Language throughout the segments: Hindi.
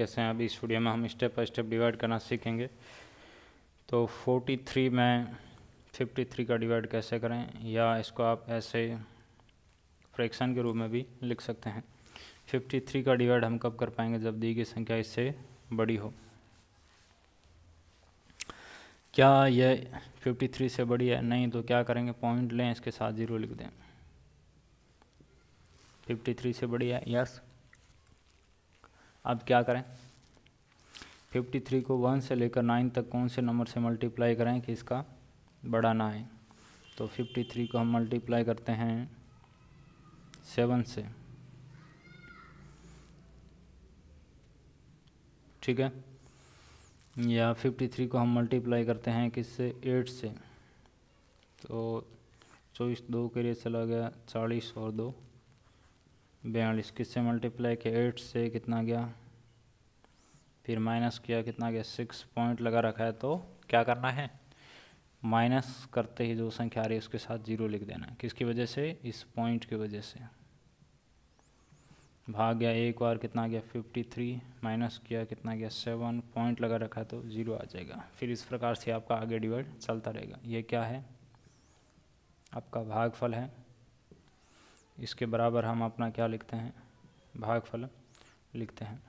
कैसे हैं? अभी इस वीडियो में हम स्टेप बाई स्टेप डिवाइड करना सीखेंगे। तो 43 में 53 का डिवाइड कैसे करें? या इसको आप ऐसे फ्रैक्शन के रूप में भी लिख सकते हैं। 53 का डिवाइड हम कब कर पाएँगे? जब दी गई संख्या इससे बड़ी हो। क्या यह 53 से बड़ी है? नहीं तो क्या करेंगे? पॉइंट लें, इसके साथ ज़ीरो लिख दें। 53 से बड़ी है? यस अब क्या करें? 53 को वन से लेकर नाइन तक कौन से नंबर से मल्टीप्लाई करें कि इसका बड़ा ना आए तो 53 को हम मल्टीप्लाई करते हैं सेवन से। ठीक है? या 53 को हम मल्टीप्लाई करते हैं किससे? एट से। तो चौबीस दो के लिए चला गया चालीस और दो। बयालीस, किससे मल्टीप्लाई किया? एट से कितना गया? फिर माइनस किया, कितना गया? सिक्स पॉइंट लगा रखा है तो क्या करना है? माइनस करते ही जो संख्या आ रही है, उसके साथ ज़ीरो लिख देना किसकी वजह से? इस पॉइंट की वजह से। भाग गया एक बार कितना गया? फिफ्टी थ्री माइनस किया, कितना गया? सेवन पॉइंट लगा रखा है तो ज़ीरो आ जाएगा। फिर इस प्रकार से आपका आगे डिवाइड चलता रहेगा। ये क्या है? आपका भागफल है। इसके बराबर हम अपना क्या लिखते हैं? भागफल लिखते हैं।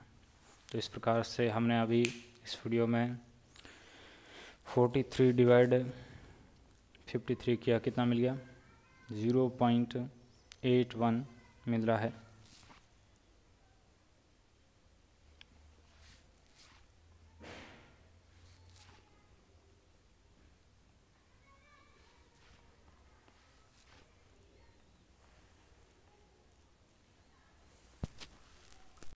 तो इस प्रकार से हमने अभी इस वीडियो में 43 डिवाइड 53 किया। कितना मिल गया? ज़ीरो पॉइंट एट वन मिल रहा है।